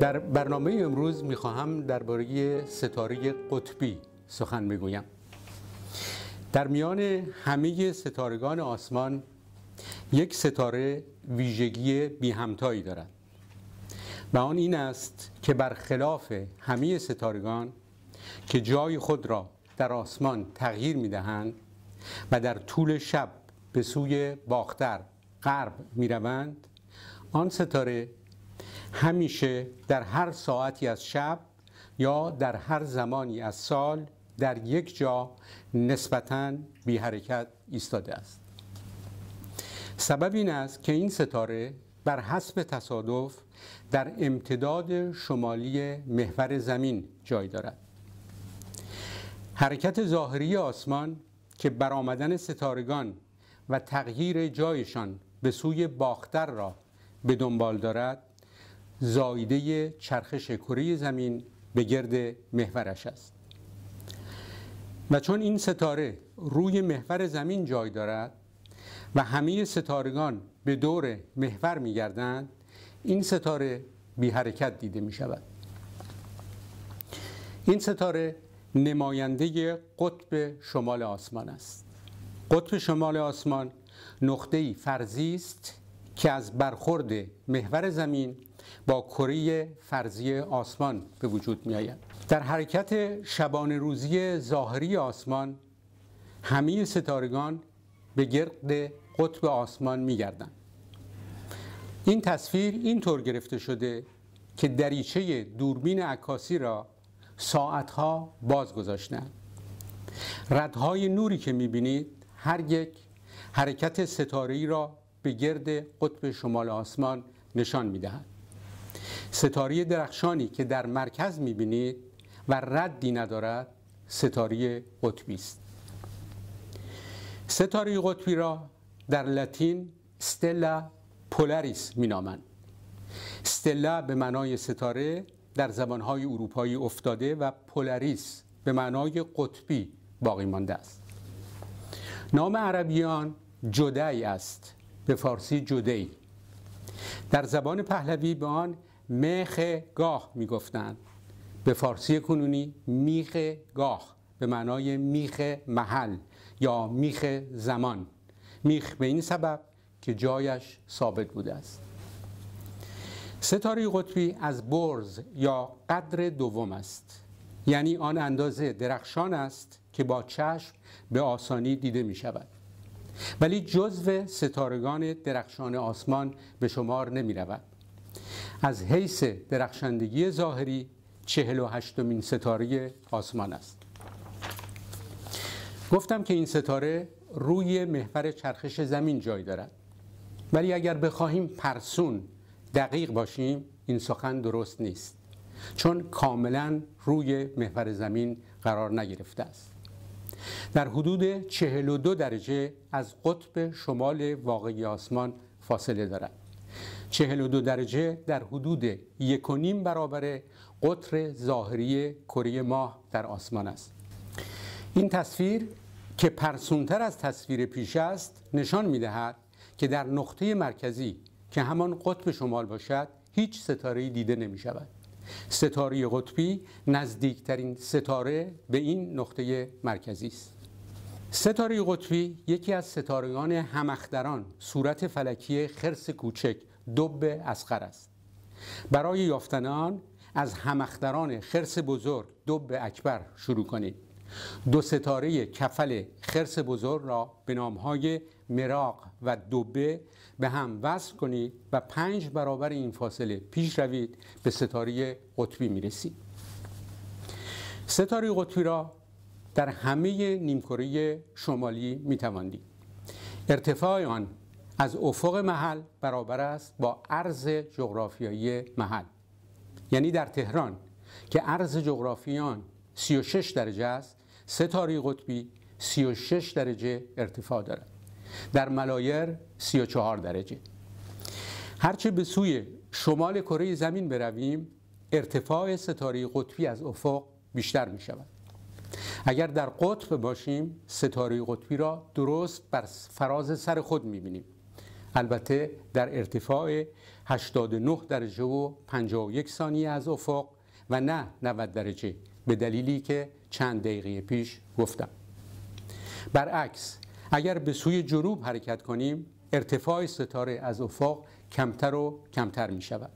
در برنامه امروز می‌خواهم درباره ستاره قطبی سخن بگویم. در میان همه ستارگان آسمان یک ستاره ویژگی بی همتایی دارد و آن این است که برخلاف همه ستارگان که جای خود را در آسمان تغییر می دهند و در طول شب به سوی باختر غرب می روند آن ستاره همیشه در هر ساعتی از شب یا در هر زمانی از سال در یک جا نسبتاً بی حرکت ایستاده است. سبب این است که این ستاره بر حسب تصادف در امتداد شمالی محور زمین جای دارد. حرکت ظاهری آسمان که برآمدن ستارگان و تغییر جایشان به سوی باختر را به دنبال دارد زایده چرخش کره زمین به گرد محورش است. و چون این ستاره روی محور زمین جای دارد و همه ستارگان به دور محور می گردند این ستاره بی حرکت دیده می شود این ستاره نماینده قطب شمال آسمان است. قطب شمال آسمان نقطه‌ای فرضی است که از برخورد محور زمین با کره فرضی آسمان به وجود می آید. در حرکت شبانه روزی ظاهری آسمان همه ستارگان به گرد قطب آسمان می گردن. این تصویر اینطور گرفته شده که دریچه دوربین عکاسی را ساعتها باز گذاشتن ردهای نوری که می بینید هر یک حرکت ستاره را به گرد قطب شمال آسمان نشان می دهد. ستاره درخشانی که در مرکز می بینید و ردی ندارد ستاره قطبی است. ستاره قطبی را در لاتین ستلا پولاریس می نامند ستلا به معنای ستاره در زبانهای اروپایی افتاده و پولاریس به معنای قطبی باقی مانده است. نام عربیان جدی است. به فارسی جدی در زبان پهلوی به آن میخ گاه می‌گفتند. به فارسی کنونی میخ گاه به معنای میخ محل یا میخ زمان. میخ به این سبب که جایش ثابت بوده است. ستاره قطبی از برز یا قدر دوم است. یعنی آن اندازه درخشان است که با چشم به آسانی دیده می شود ولی جزو ستارگان درخشان آسمان به شمار نمی رود از حیث درخشندگی ظاهری چهل و هشتمین ستاره آسمان است. گفتم که این ستاره روی محور چرخش زمین جای دارد. ولی اگر بخواهیم پرسون دقیق باشیم این سخن درست نیست. چون کاملا روی محور زمین قرار نگرفته است. در حدود 42 درجه از قطب شمال واقعی آسمان فاصله دارد. 42 درجه در حدود یک و نیم برابر قطر ظاهری کره ماه در آسمان است. این تصویر که پرسونتر از تصویر پیش است نشان می دهد که در نقطه مرکزی که همان قطب شمال باشد هیچ ستاره دیده نمی شود ستاره قطبی نزدیکترین ستاره به این نقطه مرکزی است. ستاره قطبی یکی از ستارگان همختران صورت فلکی خرس کوچک دب اسقر است. برای یافتن آن از همختران خرس بزرگ دب اکبر شروع کنید. دو ستاره کفل خرس بزرگ را به نامهای مراق و دوبه به هم وصل کنید و پنج برابر این فاصله پیش روید به ستاره قطبی می‌رسید. ستاره قطبی را در همه نیمکره شمالی میتواندید ارتفاع آن از افق محل برابر است با عرض جغرافیایی محل. یعنی در تهران که عرض جغرافیان 36 درجه است ستاره قطبی 36 درجه ارتفاع دارد. در ملایر 34 درجه. هرچه به سوی شمال کره زمین برویم ارتفاع ستاره قطبی از افق بیشتر می شود اگر در قطب باشیم ستاره قطبی را درست بر فراز سر خود می بینیم البته در ارتفاع 89 درجه و 51 ثانیه از افق و نه 90 درجه به دلیلی که چند دقیقه پیش گفتم. برعکس اگر به سوی جنوب حرکت کنیم ارتفاع ستاره از افق کمتر و کمتر می شود.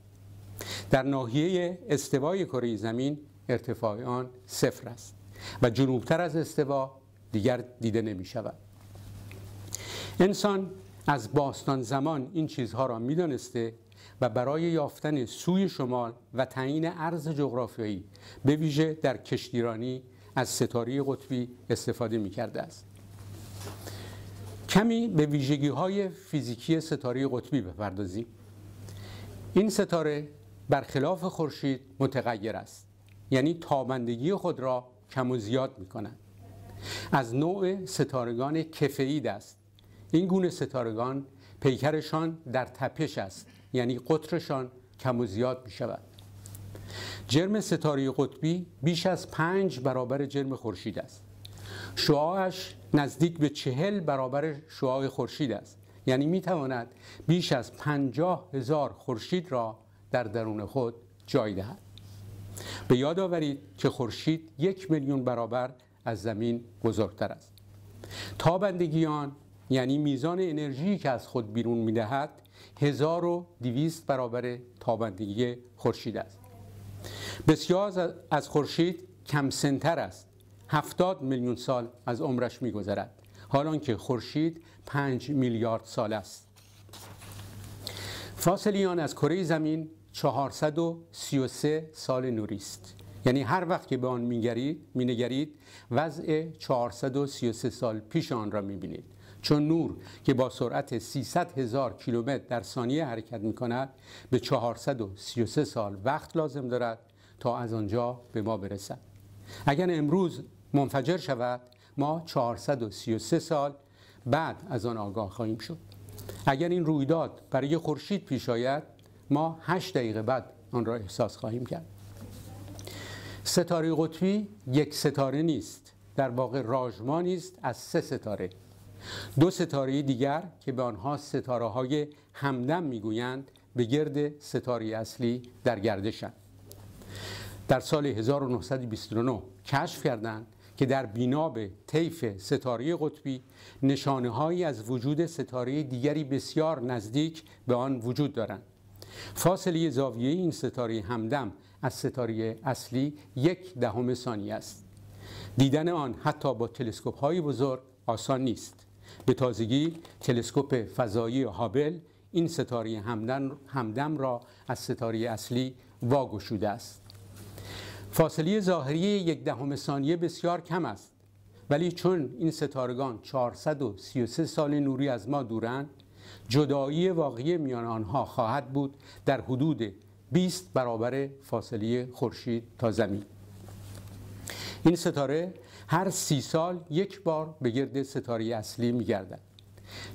در ناحیه استوای کره زمین ارتفاع آن صفر است و جنوبتر از استوا دیگر دیده نمی شود. انسان از باستان زمان این چیزها را می دانسته و برای یافتن سوی شمال و تعیین عرض جغرافیایی به ویژه در کشتیرانی از ستاره قطبی استفاده می کرده است. کمی به ویژگی های فیزیکی ستاره قطبی بپردازیم. این ستاره برخلاف خورشید متغیر است. یعنی تابندگی خود را کم و زیاد می کند. از نوع ستارگان کفید است. این گونه ستارگان پیکرشان در تپش است یعنی قطرشان کم و زیاد می شود جرم ستاره قطبی بیش از پنج برابر جرم خورشید است. شعاعش نزدیک به چهل برابر شعاع خورشید است. یعنی می تواند بیش از پنجاه هزار خورشید را در درون خود جای دهد. به یاد آورید که خورشید یک میلیون برابر از زمین بزرگتر است. تابندگی آن یعنی میزان انرژی که از خود بیرون می‌دهد 1200 برابر تابندگی خورشید است. بسیار از خورشید کم سنتر است. 70 میلیون سال از عمرش میگذرد. حالان که خورشید 5 میلیارد سال است. فاصله آن از کره زمین 433 سال نوری است. یعنی هر وقت که به آن مینگرید وضع 433 سال پیش آن را می‌بینید. چون نور که با سرعت 300 هزار کیلومتر در ثانیه حرکت می کند به 433 سال وقت لازم دارد تا از آنجا به ما برسد. اگر امروز منفجر شود ما 433 سال بعد از آن آگاه خواهیم شد. اگر این رویداد برای خورشید پیش آید ما 8 دقیقه بعد آن را احساس خواهیم کرد. ستاره قطبی یک ستاره نیست در واقع راژمانی است از سه ستاره. دو ستاره دیگر که به آنها ستاره های همدم می‌گویند به گرد ستاره اصلی در گردشند. در سال 1929 کشف کردند که در بینا به طیف ستاره قطبی نشانه هایی از وجود ستاره دیگری بسیار نزدیک به آن وجود دارند. فاصله زاویه این ستاره همدم از ستاره اصلی یک دهم ثانیه است. دیدن آن حتی با تلسکوپ های بزرگ آسان نیست. به تازگی تلسکوپ فضایی هابل این ستاره همدم را از ستاره اصلی واگشوده است. فاصله ظاهری یک دهم ثانیه بسیار کم است ولی چون این ستارگان 433 سال نوری از ما دورند جدایی واقعی میان آنها خواهد بود در حدود 20 برابر فاصله خورشید تا زمین. این ستاره هر سی سال یک بار به گرد ستاره اصلی میگردد.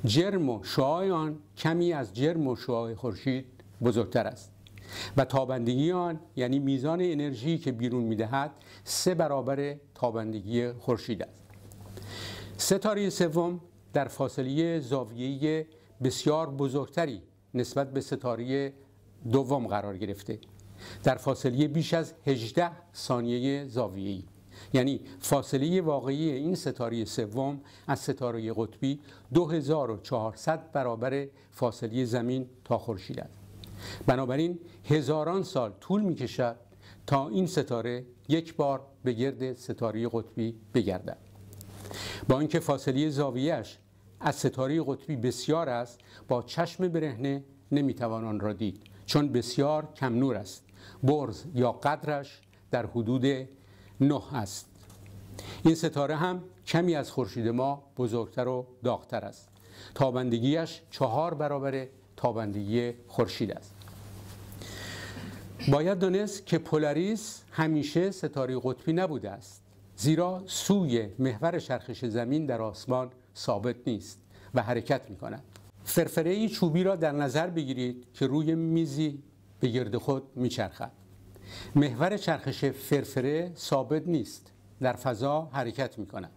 جرم و شعاع آن کمی از جرم و شعاع خورشید بزرگتر است و تابندگی آن یعنی میزان انرژی که بیرون می‌دهد سه برابر تابندگی خورشید است. ستاره سوم در فاصله زاویه بسیار بزرگتری نسبت به ستاره دوم قرار گرفته. در فاصله بیش از 18 ثانیه زاویه‌ای. یعنی فاصله واقعی این ستاره سوم از ستاره قطبی 2400 برابر فاصله زمین تا خورشید است. بنابراین هزاران سال طول می کشد تا این ستاره یک بار به گرد ستاره قطبی بگردد. با اینکه فاصله زاویهش از ستاره قطبی بسیار است با چشم برهنه نمی‌توان آن را دید چون بسیار کم نور است. برز یا قدرش در حدود نه است. این ستاره هم کمی از خورشید ما بزرگتر و داغتر است. تابندگیش چهار برابر تابندگی خورشید است. باید دانست که پولاریس همیشه ستاره قطبی نبوده است زیرا سوی محور چرخش زمین در آسمان ثابت نیست و حرکت می کند فرفره چوبی را در نظر بگیرید که روی میزی به گرد خود میچرخد. محور چرخش فرفره ثابت نیست. در فضا حرکت می کند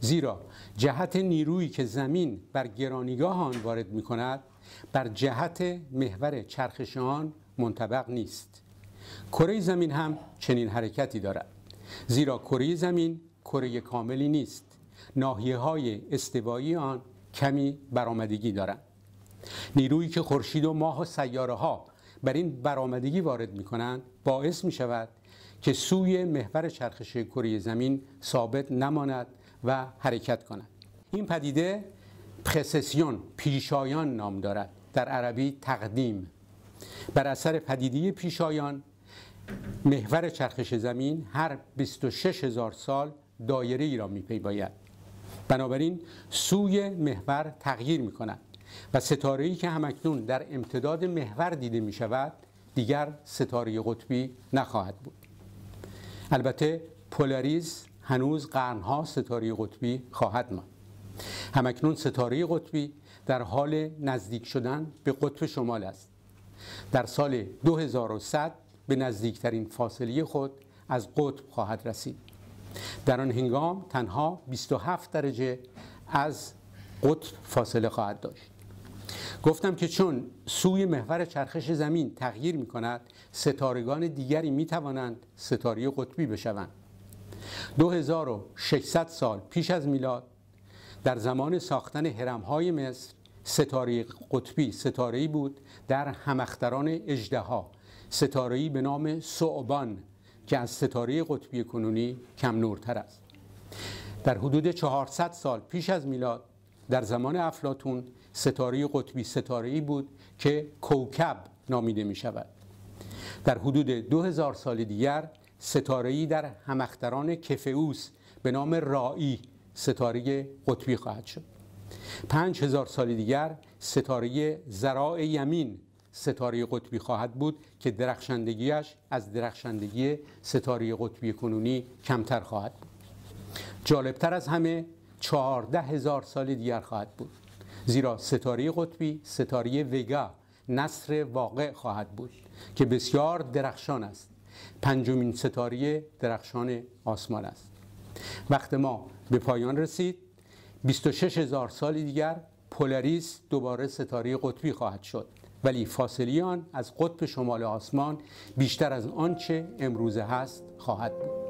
زیرا جهت نیرویی که زمین بر گرانیگاه آن وارد می کند بر جهت محور چرخش آن منطبق نیست. کره زمین هم چنین حرکتی دارد. زیرا کره زمین کره کاملی نیست. ناحیه های استوایی آن کمی برآمدگی دارند. نیرویی که خورشید و ماه و سیاره ها بر این برآمدگی وارد می کنند باعث می شود که سوی محور چرخش کره زمین ثابت نماند و حرکت کند. این پدیده پرسسیون پیشایان نام دارد در عربی تقدیم. بر اثر پدیده پیشایان محور چرخش زمین هر 26 هزار سال دایره ای را می باید بنابراین سوی محور تغییر می کند و ستاره ای که همکنون در امتداد محور دیده می شود دیگر ستاره قطبی نخواهد بود. البته پولاریز هنوز قرنها ستاره قطبی خواهد ماند. همکنون ستاره قطبی در حال نزدیک شدن به قطب شمال است. در سال 2100 به نزدیکترین فاصله خود از قطب خواهد رسید. در آن هنگام تنها 27 درجه از قطب فاصله خواهد داشت. گفتم که چون سوی محور چرخش زمین تغییر می کند ستارگان دیگری می توانند ستاره قطبی بشوند. 2600 سال پیش از میلاد در زمان ساختن هرمهای مصر ستاره قطبی ستاره‌ای بود در همختران اجدها ستاره‌ای به نام صعبان که از ستاره قطبی کنونی کم نورتر است. در حدود 400 سال پیش از میلاد در زمان افلاتون ستاره قطبی ستاره‌ای بود که کوکب نامیده می شود در حدود 2000 سال دیگر ستاره‌ای در همختران کفئوس به نام رایی ستاره قطبی خواهد شد. پنج هزار سال دیگر ستاره زراع یمین ستاره قطبی خواهد بود که درخشندگیش از درخشندگی ستاره قطبی کنونی کمتر خواهد بود. جالبتر از همه چهارده هزار سال دیگر خواهد بود. زیرا ستاره قطبی ستاره وگا نصر واقع خواهد بود که بسیار درخشان است. پنجمین ستاره درخشان آسمان است. وقت ما به پایان رسید. 26 هزار سال دیگر پولاریس دوباره ستاره قطبی خواهد شد. ولی فاصله آن از قطب شمال آسمان بیشتر از آنچه امروزه هست خواهد بود.